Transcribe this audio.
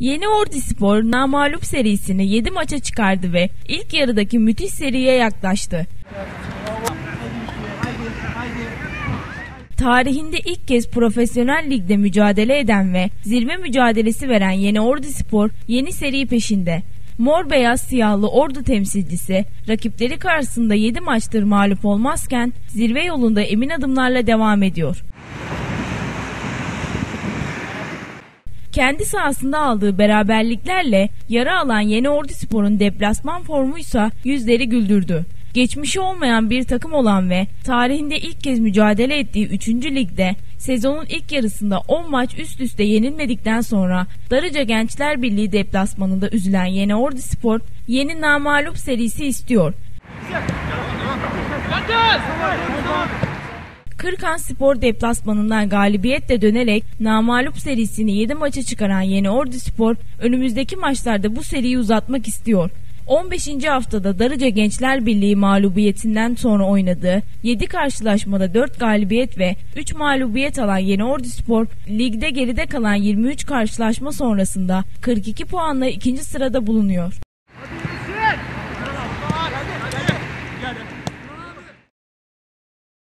Yeni Ordu Spor namalup serisini 7 maça çıkardı ve ilk yarıdaki müthiş seriye yaklaştı. Tarihinde ilk kez profesyonel ligde mücadele eden ve zirve mücadelesi veren Yeni Ordu Spor yeni seri peşinde. Mor beyaz siyahlı ordu temsilcisi rakipleri karşısında 7 maçtır mağlup olmazken zirve yolunda emin adımlarla devam ediyor. Kendi sahasında aldığı beraberliklerle yara alan Yeni Ordu Spor'un deplasman formuysa yüzleri güldürdü. Geçmişi olmayan bir takım olan ve tarihinde ilk kez mücadele ettiği 3. ligde sezonun ilk yarısında 10 maç üst üste yenilmedikten sonra Darıca Gençler Birliği deplasmanında üzülen Yeni Ordu Spor yeni namalup serisi istiyor. Kırkan Spor deplasmanından galibiyetle dönerek namalup serisini 7 maça çıkaran Yeni Ordu Spor önümüzdeki maçlarda bu seriyi uzatmak istiyor. 15. haftada Darıca Gençler Birliği mağlubiyetinden sonra oynadığı 7 karşılaşmada 4 galibiyet ve 3 mağlubiyet alan Yeni Ordu Spor, ligde geride kalan 23 karşılaşma sonrasında 42 puanla ikinci sırada bulunuyor.